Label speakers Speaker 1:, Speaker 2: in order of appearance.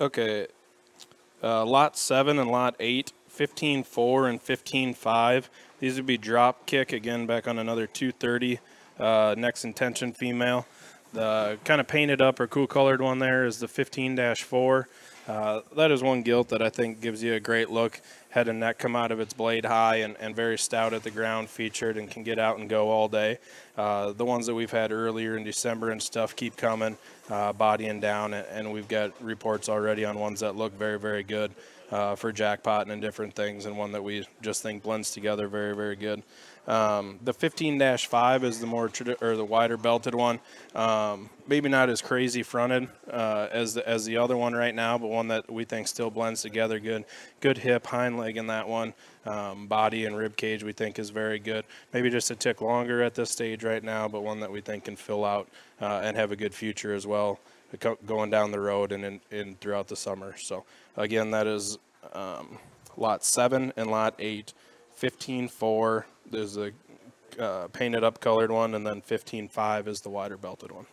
Speaker 1: Okay. Uh, lot 7 and lot 8, 15.4 and 15.5. These would be drop kick again back on another 230. Uh, next intention female. The kind of painted up or cool colored one there is the 15 4. Uh, that is one gilt that I think gives you a great look. Head and neck come out of its blade high and, and very stout at the ground, featured, and can get out and go all day. Uh, the ones that we've had earlier in December and stuff keep coming, uh, bodying down, and, we've got reports already on ones that look very, very good uh, for jackpotting and different things, and one that we just think blends together very, very good. Um, the 15-5 is the more or the wider belted one. Um, maybe not as crazy fronted uh, as the, as the other one right now, but one that we think still blends together good. Good hip, hind leg in that one. Um, body and rib cage we think is very good. Maybe just a tick longer at this stage right now, but one that we think can fill out uh, and have a good future as well going down the road and in, in throughout the summer. So again, that is um, lot seven and lot eight. 15-4, there's a uh, painted up colored one, and then 15-5 is the wider belted one.